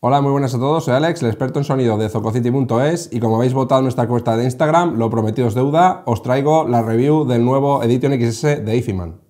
Hola, muy buenas a todos, soy Alex, el experto en sonido de Zococity.es y como habéis votado en nuestra encuesta de Instagram, lo prometido es deuda, os traigo la review del nuevo Edition XS de Ifiman.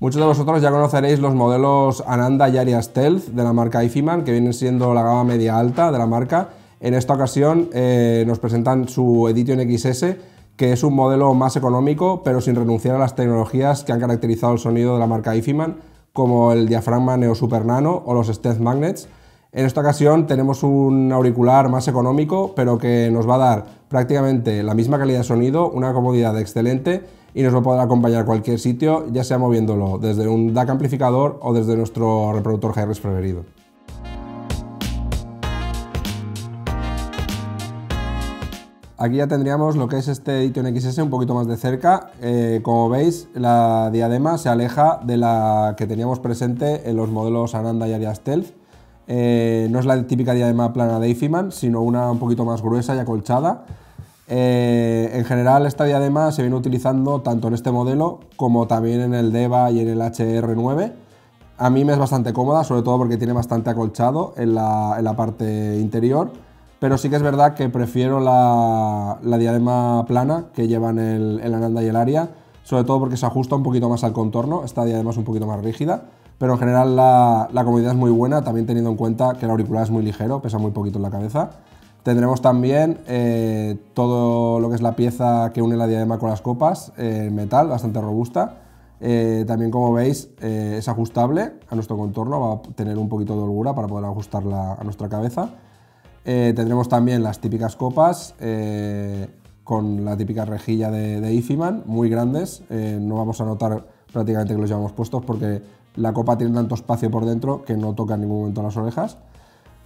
Muchos de vosotros ya conoceréis los modelos Ananda y Aria Stealth de la marca Ifiman, que vienen siendo la gama media alta de la marca. En esta ocasión eh, nos presentan su Edition XS, que es un modelo más económico, pero sin renunciar a las tecnologías que han caracterizado el sonido de la marca Ifiman, como el diafragma Neo Super Nano o los Stealth Magnets. En esta ocasión tenemos un auricular más económico, pero que nos va a dar prácticamente la misma calidad de sonido, una comodidad excelente y nos va a poder acompañar a cualquier sitio, ya sea moviéndolo desde un DAC amplificador o desde nuestro reproductor hi preferido. Aquí ya tendríamos lo que es este Edition XS un poquito más de cerca. Eh, como veis, la diadema se aleja de la que teníamos presente en los modelos Ananda y Aria Stealth. Eh, no es la típica diadema plana de Ifiman, sino una un poquito más gruesa y acolchada. Eh, en general, esta diadema se viene utilizando tanto en este modelo como también en el DEVA y en el HR9. A mí me es bastante cómoda, sobre todo porque tiene bastante acolchado en la, en la parte interior pero sí que es verdad que prefiero la, diadema plana que llevan el, Ananda y el Aria, sobre todo porque se ajusta un poquito más al contorno, esta diadema es un poquito más rígida, pero en general la, comodidad es muy buena, también teniendo en cuenta que el auricular es muy ligero, pesa muy poquito en la cabeza. Tendremos también eh, todo lo que es la pieza que une la diadema con las copas, eh, metal, bastante robusta. Eh, también como veis es ajustable a nuestro contorno, va a tener un poquito de holgura para poder ajustarla a nuestra cabeza. Eh, tendremos también las típicas copas eh, con la típica rejilla de, Ifiman, muy grandes. Eh, no vamos a notar prácticamente que los llevamos puestos porque la copa tiene tanto espacio por dentro que no toca en ningún momento las orejas.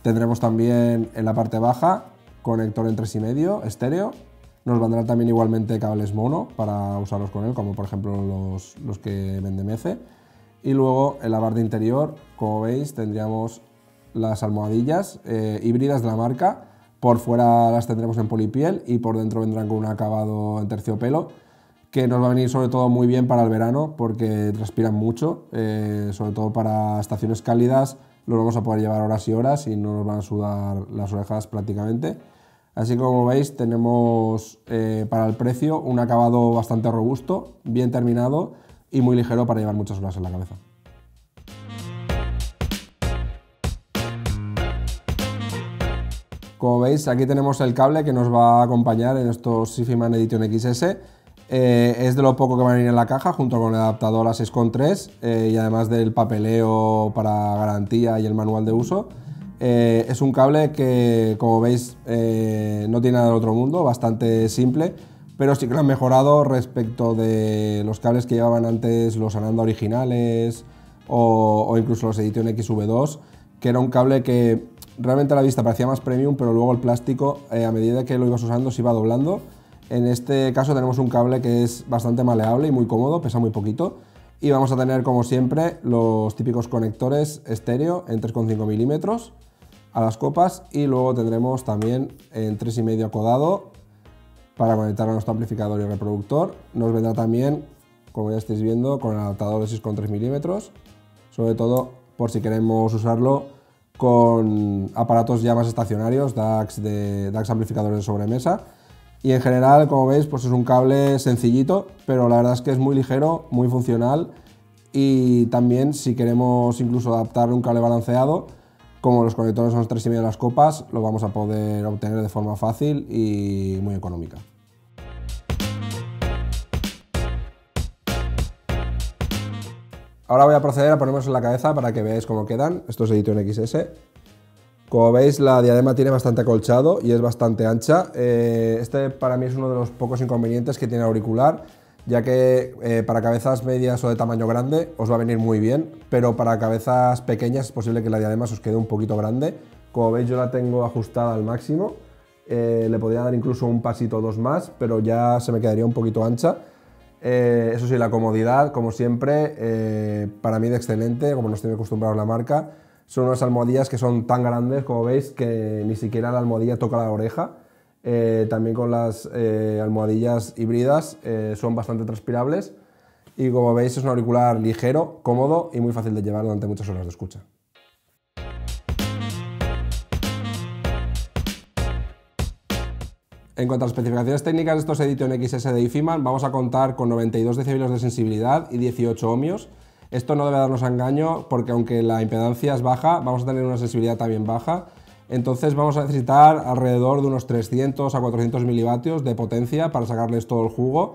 Tendremos también en la parte baja conector en 3,5 estéreo. Nos vendrán también igualmente cables mono para usarlos con él, como por ejemplo los, los que vende Mece. Y luego en la parte interior, como veis, tendríamos las almohadillas eh, híbridas de la marca. Por fuera las tendremos en polipiel y por dentro vendrán con un acabado en terciopelo que nos va a venir sobre todo muy bien para el verano porque transpiran mucho, eh, sobre todo para estaciones cálidas los vamos a poder llevar horas y horas y no nos van a sudar las orejas prácticamente. Así como veis tenemos eh, para el precio un acabado bastante robusto, bien terminado y muy ligero para llevar muchas horas en la cabeza. Como veis, aquí tenemos el cable que nos va a acompañar en estos Sifiman Edition XS. Eh, es de lo poco que va a venir en la caja, junto con el adaptador a 6.3 eh, y además del papeleo para garantía y el manual de uso. Eh, es un cable que, como veis, no tiene nada del otro mundo, bastante simple, pero sí que lo han mejorado respecto de los cables que llevaban antes los Ananda originales o, o incluso los Edition XV2, que era un cable que realmente a la vista parecía más premium, pero luego el plástico, eh, a medida que lo ibas usando, se iba doblando. En este caso tenemos un cable que es bastante maleable y muy cómodo, pesa muy poquito. Y vamos a tener, como siempre, los típicos conectores estéreo en 3,5 milímetros a las copas y luego tendremos también en 3,5 acodado para conectar a nuestro amplificador y reproductor. Nos vendrá también, como ya estáis viendo, con el adaptador de 6,3 milímetros, sobre todo por si queremos usarlo con aparatos ya más estacionarios, DAX, de, amplificadores de sobremesa. Y en general, como veis, pues es un cable sencillito, pero la verdad es que es muy ligero, muy funcional y también si queremos incluso adaptar un cable balanceado, como los conectores son los 3,5 de las copas, lo vamos a poder obtener de forma fácil y muy económica. Ahora voy a proceder a ponernos en la cabeza para que veáis cómo quedan. Esto es Edition XS. Como veis, la diadema tiene bastante acolchado y es bastante ancha. Eh, este para mí es uno de los pocos inconvenientes que tiene el auricular, ya que eh, para cabezas medias o de tamaño grande os va a venir muy bien, pero para cabezas pequeñas es posible que la diadema os quede un poquito grande. Como veis, yo la tengo ajustada al máximo. Eh, le podría dar incluso un pasito o dos más, pero ya se me quedaría un poquito ancha. Eh, eso sí, la comodidad, como siempre, eh, para mí de excelente, como nos tiene acostumbrado la marca. Son unas almohadillas que son tan grandes, como veis, que ni siquiera la almohadilla toca la oreja. Eh, también con las almohadillas híbridas son bastante transpirables. y como veis es un auricular ligero, cómodo y muy fácil de llevar durante muchas horas de escucha. En cuanto a las especificaciones técnicas de estos Edition XS de IFIMAN, vamos a contar con 92 decibeles de sensibilidad y 18 ohmios. Esto no debe darnos engaño porque aunque la impedancia es baja, vamos a tener una sensibilidad también baja. Entonces vamos a necesitar alrededor de unos 300 a 400 milivatios de potencia para sacarles todo el jugo.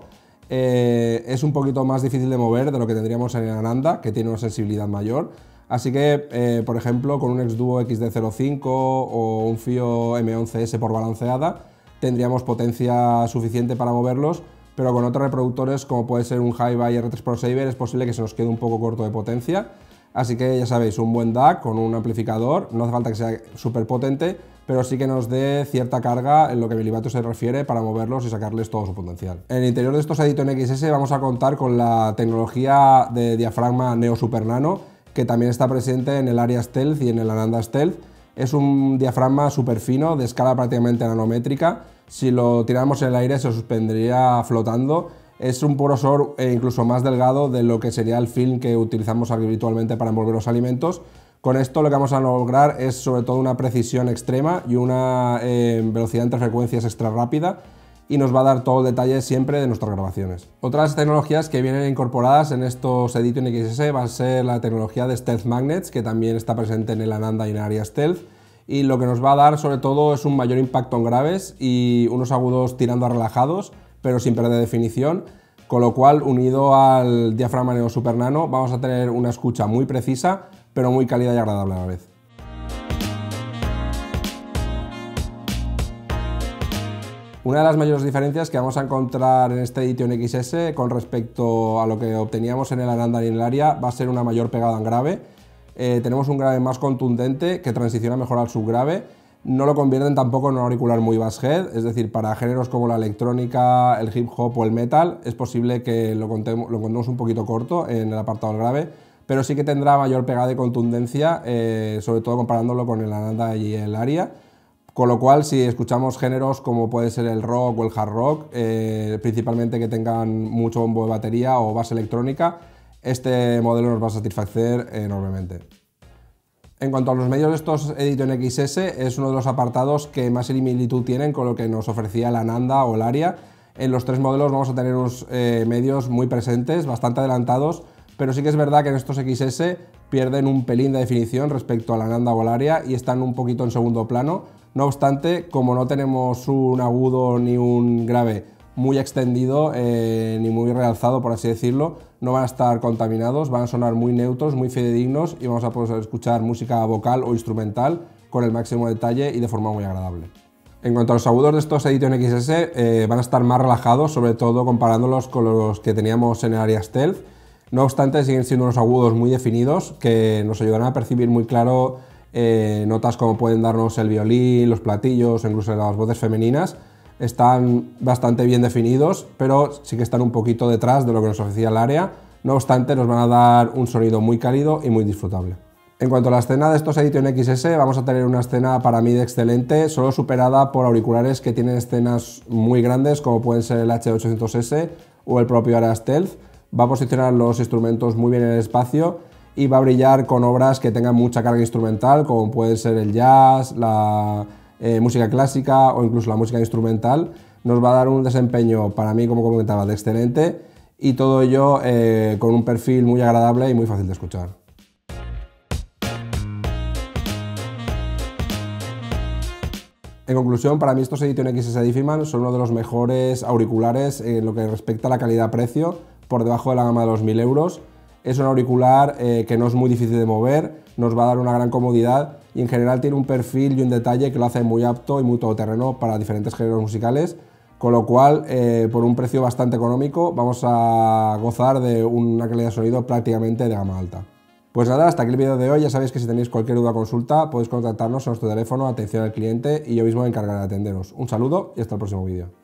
Eh, es un poquito más difícil de mover de lo que tendríamos en el Ananda, que tiene una sensibilidad mayor. Así que, eh, por ejemplo, con un X-Duo XD05 o un FIO M11S por balanceada, tendríamos potencia suficiente para moverlos, pero con otros reproductores como puede ser un Hi-Fi R3 Pro Saber es posible que se nos quede un poco corto de potencia. Así que ya sabéis, un buen DAC con un amplificador, no hace falta que sea súper potente, pero sí que nos dé cierta carga en lo que milivatios se refiere para moverlos y sacarles todo su potencial. En el interior de estos Editon XS vamos a contar con la tecnología de diafragma Neo Super Nano, que también está presente en el Aria Stealth y en el Ananda Stealth. Es un diafragma súper fino, de escala prácticamente nanométrica, si lo tiramos en el aire se suspendería flotando. Es un porosor eh, incluso más delgado de lo que sería el film que utilizamos habitualmente para envolver los alimentos. Con esto lo que vamos a lograr es sobre todo una precisión extrema y una eh, velocidad entre frecuencias extra rápida y nos va a dar todo el detalle siempre de nuestras grabaciones. Otras tecnologías que vienen incorporadas en estos Edition XS va a ser la tecnología de Stealth Magnets, que también está presente en el Ananda y en Aria Stealth, y lo que nos va a dar sobre todo es un mayor impacto en graves y unos agudos tirando a relajados, pero sin perder definición, con lo cual unido al diafragma Neo Super Nano vamos a tener una escucha muy precisa, pero muy cálida y agradable a la vez. Una de las mayores diferencias que vamos a encontrar en este Edition XS con respecto a lo que obteníamos en el Ananda y en el Aria va a ser una mayor pegada en grave, eh, tenemos un grave más contundente que transiciona mejor al subgrave. No lo convierten tampoco en un auricular muy bass head, es decir, para géneros como la electrónica, el hip hop o el metal es posible que lo, contemos, lo encontremos un poquito corto en el apartado del grave, pero sí que tendrá mayor pegada y contundencia, eh, sobre todo comparándolo con el Ananda y el Aria. Con lo cual, si escuchamos géneros como puede ser el rock o el hard rock, eh, principalmente que tengan mucho bombo de batería o base electrónica, este modelo nos va a satisfacer enormemente. En cuanto a los medios de estos Editon XS, es uno de los apartados que más similitud tienen con lo que nos ofrecía la Nanda o el Aria. En los tres modelos vamos a tener unos eh, medios muy presentes, bastante adelantados, pero sí que es verdad que en estos XS pierden un pelín de definición respecto a la Nanda o el Aria y están un poquito en segundo plano. No obstante, como no tenemos un agudo ni un grave muy extendido eh, ni muy realzado, por así decirlo. No van a estar contaminados, van a sonar muy neutros, muy fidedignos y vamos a poder escuchar música vocal o instrumental con el máximo detalle y de forma muy agradable. En cuanto a los agudos de estos Edition XS, eh, van a estar más relajados, sobre todo comparándolos con los que teníamos en el área Stealth. No obstante, siguen siendo unos agudos muy definidos que nos ayudarán a percibir muy claro eh, notas como pueden darnos el violín, los platillos, incluso las voces femeninas, están bastante bien definidos, pero sí que están un poquito detrás de lo que nos ofrecía el área. No obstante, nos van a dar un sonido muy cálido y muy disfrutable. En cuanto a la escena de estos Edition XS, vamos a tener una escena para mí de excelente, solo superada por auriculares que tienen escenas muy grandes, como pueden ser el H800S o el propio Area Stealth. Va a posicionar los instrumentos muy bien en el espacio y va a brillar con obras que tengan mucha carga instrumental, como puede ser el jazz, la eh, música clásica o incluso la música instrumental, nos va a dar un desempeño para mí, como comentaba, de excelente y todo ello eh, con un perfil muy agradable y muy fácil de escuchar. En conclusión, para mí estos Edition XS Diffiman son uno de los mejores auriculares en lo que respecta a la calidad-precio, por debajo de la gama de los 1000 euros. Es un auricular eh, que no es muy difícil de mover, nos va a dar una gran comodidad y en general tiene un perfil y un detalle que lo hace muy apto y muy todoterreno para diferentes géneros musicales, con lo cual eh, por un precio bastante económico vamos a gozar de una calidad de sonido prácticamente de gama alta. Pues nada, hasta aquí el vídeo de hoy, ya sabéis que si tenéis cualquier duda o consulta podéis contactarnos en nuestro teléfono, atención al cliente y yo mismo me encargaré de atenderos. Un saludo y hasta el próximo vídeo.